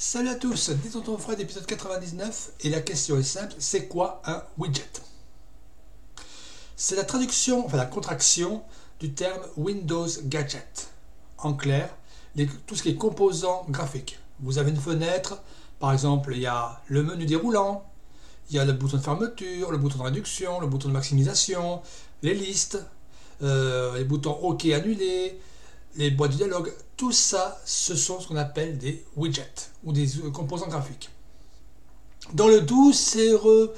Salut à tous, Tonton Fred épisode 99 et la question est simple, c'est quoi un widget? C'est la traduction, enfin la contraction du terme Windows Gadget. En clair, tout ce qui est composant graphique. Vous avez une fenêtre, par exemple il y a le menu déroulant, il y a le bouton de fermeture, le bouton de réduction, le bouton de maximisation, les listes, euh, les boutons OK annulé, les boîtes de dialogue, tout ça, ce sont ce qu'on appelle des widgets ou des euh, composants graphiques. Dans le doux, heureux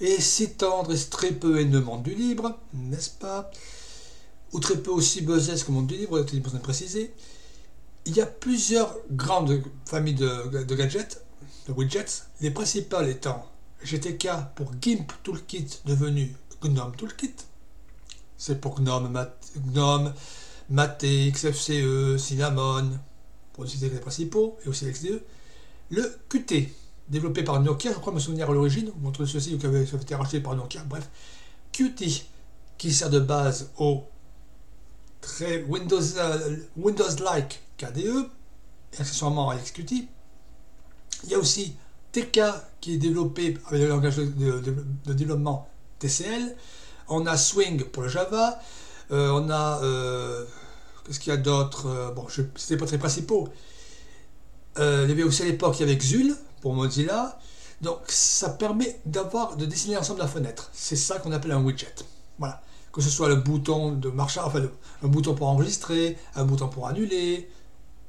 et si tendre et très peu haineux du libre, n'est-ce pas? Ou très peu aussi buzzesque monde du libre, c'est préciser. Il y a plusieurs grandes familles de, de gadgets, de widgets, les principales étant GTK pour GIMP Toolkit devenu GNOME Toolkit. C'est pour GNOME, GNOME Mate, XFCE, Cinnamon, pour citer les principaux, et aussi l'XDE. Le Qt, développé par Nokia, je crois me souvenir à l'origine, ou entre ceci ou qui avait été racheté par Nokia, bref. Qt, qui sert de base au très euh, Windows-like KDE, et accessoirement à XQT. Il y a aussi TK, qui est développé avec le langage de développement TCL. On a Swing pour le Java. Euh, on a. Euh, qu'est-ce qu'il y a d'autre euh, Bon, c'était pas très principaux. il y avait aussi à l'époque, il y avait Xul pour Mozilla. Donc, ça permet d'avoir, de dessiner ensemble la fenêtre. C'est ça qu'on appelle un widget. Voilà. Que ce soit le bouton de marche, enfin, un bouton pour enregistrer, un bouton pour annuler.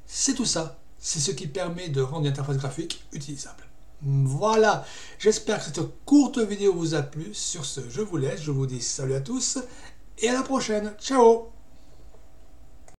C'est tout ça. C'est ce qui permet de rendre l'interface graphique utilisable. Voilà, j'espère que cette courte vidéo vous a plu. Sur ce, je vous laisse, je vous dis salut à tous et à la prochaine. Ciao